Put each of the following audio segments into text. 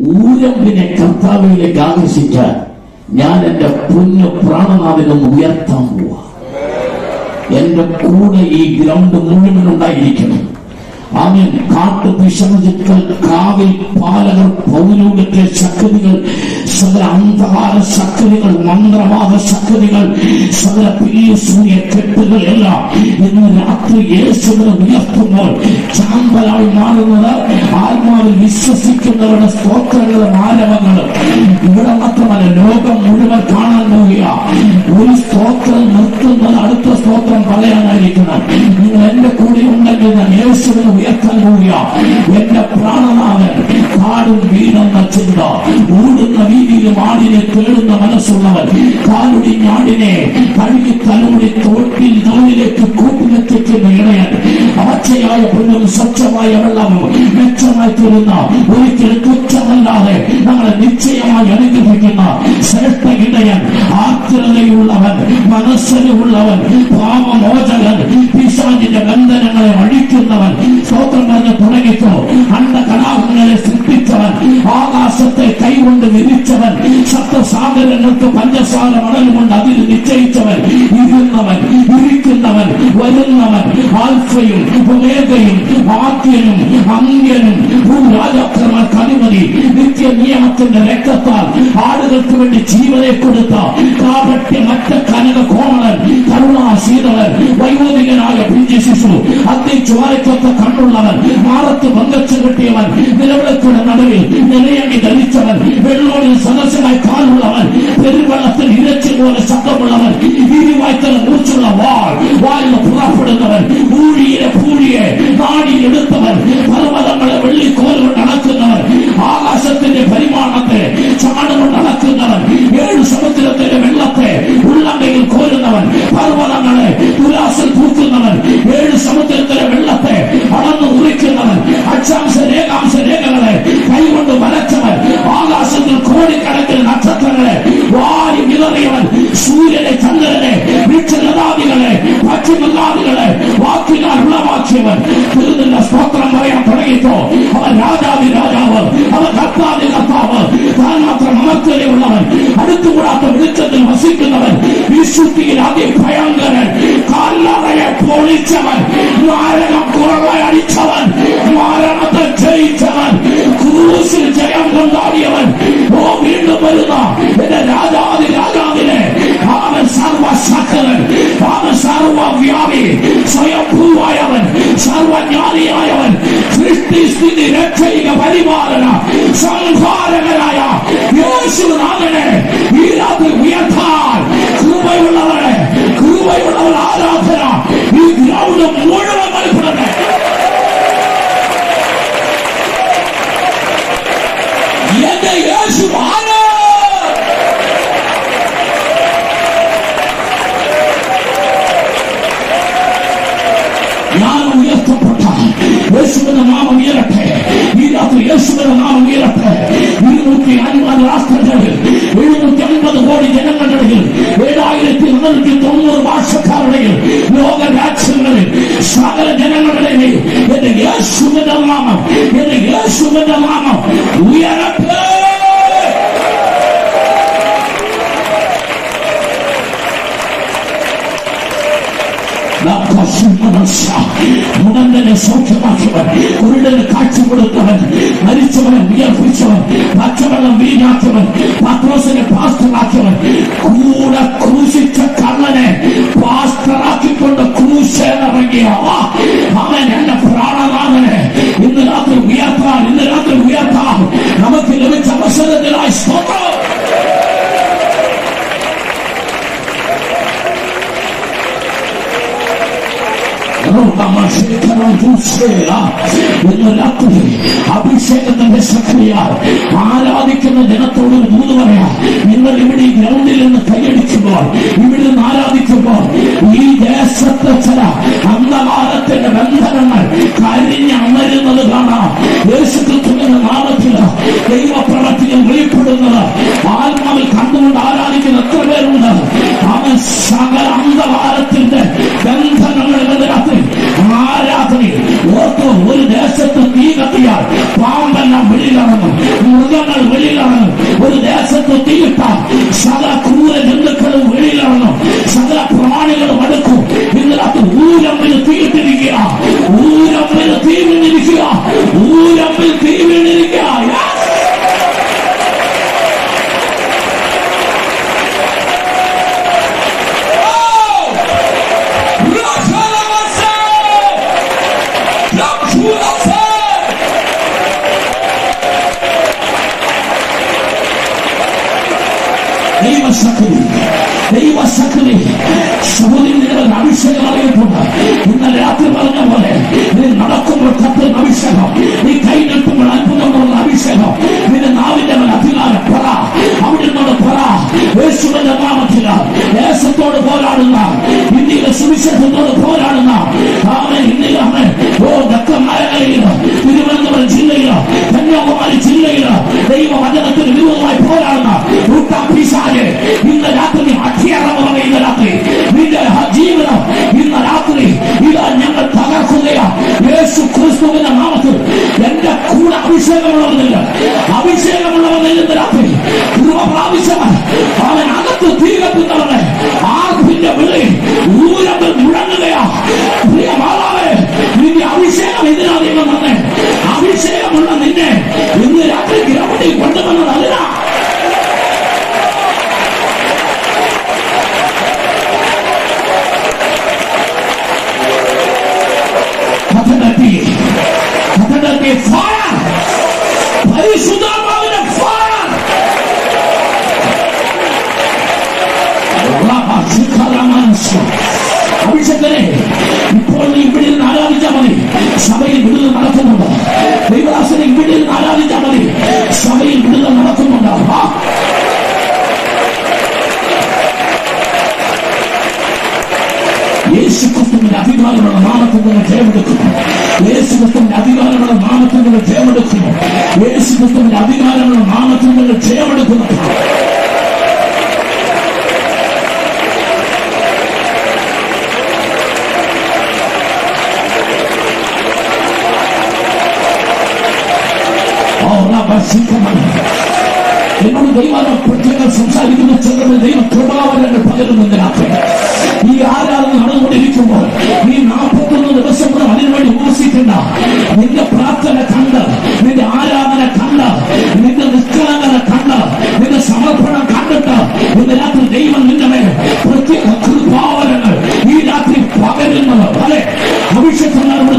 ഊരമ്പിനെ കർത്താവിലേക്ക് ആകർഷിക്കാൻ ഞാൻ എന്റെ പുണ്യ പ്രാണനാഥനം ഉയർത്താൻ പോവാ. എന്റെ കൂടെ ഈ ഗ്രൗണ്ട് മുഴുവൻ ഉണ്ടായിരിക്കണം. ആമൻ കാട്ടു വിഷമചുക്കൾ കാവിൽ പാലകർ പൗരൂപത്തെ ശക്തികൾ സകല അന്ധകാര ശക്തികൾ മന്ത്രവാദ ശക്തികൾ സകല പിരിയ സൂര്യ കെട്ടുകൾ എല്ലാം ഇന്ന് രാത്രി യേശുവിനെ ഉയർത്തുമ്പോൾ ചാമ്പലായി മാറുന്നത് ആത്മാവിൽ വിശ്വസിക്കുന്നവരുടെ സ്തോത്രങ്ങളും ആരവങ്ങളും. ഇവിടെ മാത്രമല്ല ലോകം മുഴുവൻ കാണാൻ പോവുക ഒരു സ്തോത്രം നിർത്തുന്നത് അടുത്ത സ്തോത്രം പറയാനായിരിക്കണം. നിങ്ങൾ എന്റെ കൂടെ ഉണ്ടെങ്കിൽ ഞാൻ യേശുവിനെ ഉയർത്താൻ പോവുക എന്റെ പ്രാണനാഥൻ കാടും വീണെന്ന ചിന്ത ഓടുന്ന വീതിയിലും ആടിനെ തേടുന്ന മനസ്സുള്ളവൻ കാലുടി ഞാടിനെ കഴുകി തലമുടി തോട്ടിൽ തോളിലേക്ക് കൂട്ടിലെത്തിക്കുന്ന ഇടയൻ അച്ചയായ പൊന്നും സ്വച്ഛമായ വെള്ളവും മെച്ചമായി തീരുന്ന ഒരിക്കലും தங்களை நிச்சயமாக இணைத்திருக்கின்றார் சிரஷ்ட இடையன் ஆத்திரலை உள்ளவன் மனசலி உள்ளவன் பாவ மோதகன் பிசாஜின் கந்தனங்களை அழிக்கின்றவன் சோதரங்களை தொடங்கிட்டோம் அந்த கடாகங்களை சிற்பித்தவன் ஆகாசத்தை கை கொண்டு விரித்தவன் சத்த சாகரங்களுக்கு பஞ்சசார மடல் கொண்டு அதில் நிச்சயித்தவன் இருந்தவன் இருக்கின்றவன் வருந்தவன் ஆல்ஃபையும் உமேகையும் ஆத்தியனும் அங்கனும் பூ ராஜாக்கிரம கதிமதி நித்திய திரையமுத்தின ரத்தத்தால் ஆடுகளுக்கு வேண்டி ஜீவனை கொடுத்தார். కాబట్టి మట్ట కనక కోమలన్ కరుణా శీతలన్ వైవోదిగనాయ పింజి శిశువు అగ్ని జ్వారిత్వత్వ కన్నుళ్ళవన్ మారత్తు బంగచ్చు కట్టియవన్ నిలబడకుడ నడువి నిలయంగి దళితవన్ வெள்ளோடு சதசமாய் கால் உள்ளவன் பெருவள்ளத்தில் இறைச்சி போல சத்தம் உள்ளவன் இடி மூச்சுள்ள வாழ் வாயில் புறப்படுந்தவன் ஊழிய பூழிய நாடி எடுத்தவன் பருவதங்களை வெள்ளி இல்லாதவர்களை வாக்கினால் உளவாக்கியவர் திருநெல்ல ஸ்தோத்திரம் வரைய தொடங்கிட்டோம் அவர் ராஜாதி ராஜாவர் அவர் கர்த்தாதி கர்த்தாவர் தான் மாத்திரம் அமர்த்தலே உள்ளவர் அடுத்து கூடாத வெளிச்சத்தில் வசிக்கிறவர் பயங்கரன் கால்நடைய போலிச்சவர் சர்வ ஞானியாயவன் சிருஷ்டி ஸ்திதி ரட்சைக பரிபாலனா சம்ஹாரகராயா இயேசு நாதனே ஈராது உயர்த்தார் கிருபை உள்ளவனே கிருபை உள்ளவன் ஆராதனா രാഷ്ട്രങ്ങളിൽ എഴുന്നൂറ്റി അൻപത് കോടി ജനങ്ങളുടെ ഏഴായിരത്തി മുന്നൂറ്റി തൊണ്ണൂറ് ഭാഷക്കാരുടെയും ലോക യേശുവിന്റെ നാമം യേശുവിന്റെ നാമം உணர்ந்தனை சௌக்கியமாக்கியவர் உருடனை காட்சி கொடுத்தவர் மறிச்சவரை உயர்ப்பிச்சவர் மற்றவரை வீணாக்கியவர் பத்ரோசனை பாஸ்டராக்கியவர் கூட குருசிச்ச கல்லனை பாஸ்டராக்கி கொண்ட குருசேன் இறங்கிய அவன் என்ன பிராணராக இந்த ராத்திரி உயர்த்தார் இந்த ராத்திரி உயர்த்தார். நமக்கு லபிச்ச வசனத்திலாய் ஸ்தோத்திரம் അവസരത്തിനായി സ്തോത്രം ഇന്ന് രാത്രി അഭിഷേകത്തിന്റെ ശക്തിയാൽ ആരാധിക്കുന്ന ജനത്തോട് മൂന്ന് പറയാം നിങ്ങൾ ഇവിടെ ഈ ഗ്രൗണ്ടിൽ നിന്ന് കൈയടിക്കുമ്പോൾ ഇവിടെ നിന്ന് ആരാധിക്കുമ്പോൾ ഈ ദേശത്തെ ചില അന്ധകാലത്തിന്റെ ബന്ധനങ്ങൾ കരിഞ്ഞ് അമരുന്നത് കാണാം യേശുക്രിസ്തുവിന്റെ നാമത്തിൽ ദൈവപ്രവർത്തികൾ വെളിപ്പെടുന്നത് ആത്മാവിൽ കണ്ടുകൊണ്ട് ആരാധിക്കുന്ന എത്ര പേരുണ്ട്? അവൻ സകല അന്ധകാലത്തിന്റെ ആരാധനയിൽ ഓർത്തോ ഒരു ദേശത്ത് തീ കത്തിയാൽ പാമ്പെല്ലാം വെളിയിലിറങ്ങും മൃഗം മൃഗങ്ങൾ വെളിയിലാണ് ഒരു ദേശത്ത് തീയിട്ടാൽ സകല ക്രൂര ജന്തുക്കളും വെളിയിലാണ് സകല പ്രാണികളും അടുക്കും ഇതിനകത്ത് ഊരമ്പിന് തീയിട്ടിരിക്കുക ഊരമ്പിന് തീ വീണിരിക്കുക ഊരമ്പിൽ ദൈവശക്തി സഹോദരൻ അഭിഷേകം അറിയിട്ടുണ്ട് ഇന്നലെ രാത്രി പറഞ്ഞ പോലെ നീ നടക്കുമ്പോൾ കത്തുന്ന അഭിഷേകം നീ കൈ നിൽക്കുമ്പോൾ അത്ഭുതങ്ങളുള്ള അഭിഷേകം. നിന്റെ നാവിന്റെ മേൽ അധികാരം പറ. അവിടെ നിന്നോട് പറ. യേശുവിന്റെ നാമത്തിൽ ദേശത്തോട് പോരാടുന്ന ഇന്ത്യയിലെ സുവിശേഷത്തോട് പോരാടുന്ന അഭിഷേകമുള്ളവരിൽ ഇന്ന് രാത്രി കൃപ പ്രാപിച്ചവൻ അവൻ അകത്ത് തീ കത്തുന്നവനെ ആർപ്പിന്റെ വിളി ഊരത്തിൽ മുഴങ്ങുകയാ. പ്രിയ മാതാവേ നിന്റെ അഭിഷേകം എന്തിനാ ദൈവം അഭിഷേകമുള്ള നിന്നെ ഇന്ന് രാത്രി വിടുതൽ നടക്കുന്നുണ്ട്? ദൈവദാസനെ ഇവിടെ ആരാധിച്ചാൽ മതി. സഭയിൽ വിടുതൽ നടക്കുന്നുണ്ട്? യേശുക്രിസ്തുവിന്റെ അഭിമാനമുള്ള നാമത്തിൽ നിന്ന് ജയമെടുക്കുന്നു. യേശുക്രിസ്തുവിന്റെ അധികാരമുള്ള നാമത്തിൽ നിന്ന് ജയമെടുക്കുന്നു. യേശുക്രിസ്തുവിന്റെ അധികാരമുള്ള നാമത്തിൽ നിന്ന് ജയമെടുക്കുന്നു. എന്നോട് ദൈവം പ്രത്യേകം സംസാരിക്കുന്ന ചിലരുടെ ദൈവ കൃപാവരങ്ങൾ പകരുന്നതിനകത്ത് ഈ ആരാധന നടന്നുകൊണ്ടിരിക്കുമ്പോൾ നീ നാൽപ്പത്തൊന്ന് ദിവസം കൂടെ അതിനുവേണ്ടി ഉപസിക്കണ്ട. നിന്റെ പ്രാർത്ഥന കണ്ട് നിന്റെ ആരാധന കണ്ട് നിന്റെ നിഷ്കളങ്കത കണ്ട് നിന്റെ സമർപ്പണം കണ്ടിട്ട് ഇന്ന് രാത്രി ദൈവം മേൽ പ്രത്യേക ഈ രാത്രി പകരുന്നത് അല്ലെ? അഭിഷേകങ്ങളുടെ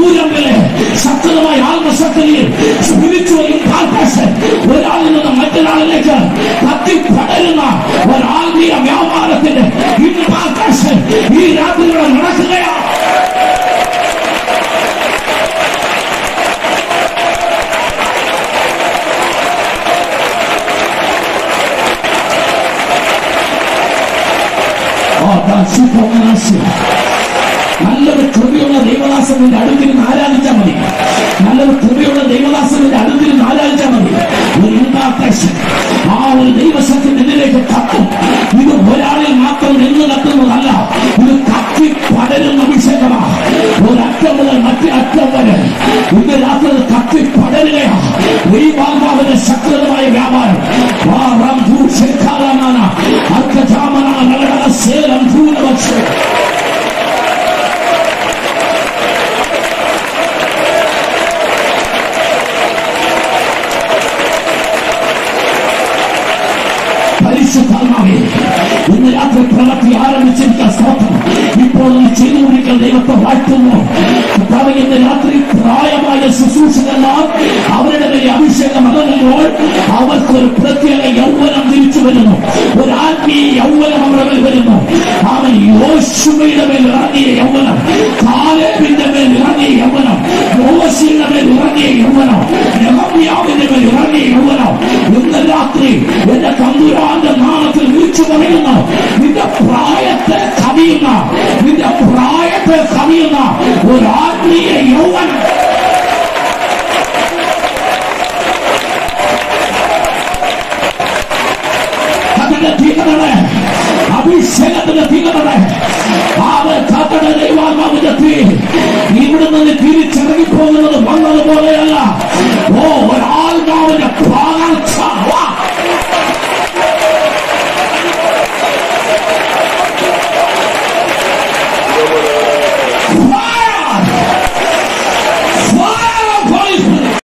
ദൂരമിലെ ശക്തമായ ആത്മശക്തിയിൽ സ്പിരിച്വൽ ഇമ്പാർട്ടേഷൻ ഒരാളിൽ നിന്ന് മറ്റൊരാളിലേക്ക് കത്തി പടരുന്ന ഒരാത്മീയ വ്യാപാരത്തിന്റെ ഇമ്പാർട്ടേഷൻ ഈ രാത്രിയുടെ നടക്കുകയാണ് നല്ലൊരു കൃപയുള്ള ദൈവദാസന്റെ അടുത്തിരുന്ന് ആരാധിച്ചാൽ മതി. നല്ലൊരു കൃപയുള്ള ദൈവദാസന്റെ അടുത്തിരുന്ന് ആരാധിച്ചാൽ മതി. ഒരു ആ ഒരു ദൈവശക്തി നിന്നിലേക്ക് കത്തും ഇത് ഒരാളിൽ മാത്രം നിന്ന് കത്തുന്നതല്ല ഇത് കത്തി പടരുന്ന അഭിഷേകമാണ് ഒരറ്റം മുതൽ മറ്റേ അറ്റം വരെ ഇന്ന് രാത്രി കത്തി പടരുകയാ. ദൈവാത്മാവിന്റെ ശക്തമായ വ്യാപാരം. ഇന്ന് രാത്രി പ്രവൃത്തി ആരംഭിച്ചിരിക്കാൻ സ്തോത്രം ഇപ്പോൾ നീ ചെയ്തുകൊണ്ടിരിക്കുന്ന ദൈവത്തെ വാഴ്ത്തുന്നു. കർത്താവേ, രാത്രി പ്രായമായ ശുശ്രൂഷകളെല്ലാം അവരുടെ മേലെ അഭിഷേകം അകലുമ്പോൾ അവർക്ക് ഒരു പ്രത്യേക യൗവനം തിരിച്ചു വരുന്നു. ഒരു ആത്മീയ യൗവനം അവരുടെ വരുന്നു. അവൻ യോശുവയുടെ മേൽ ഇറങ്ങിയ യൗവനം കാലേബിന്റെ മേൽ ഇറങ്ങിയ യൗവനം യോശിയുടെ മേൽ ഇറങ്ങിയ യൗവനം നെഹമ്യാവിന്റെ മേൽ ഇറങ്ങിയ യൗവനം. ഇന്ന് രാത്രി എന്റെ തമ്പുരാന്റെ നാമത്തിൽ വിളിച്ചു காரியமா ஒரு ஆத்மீக யௌவனம். அபிஷேகத்துல தீங்கப்பட அவர் தப்பட தெய்வாமா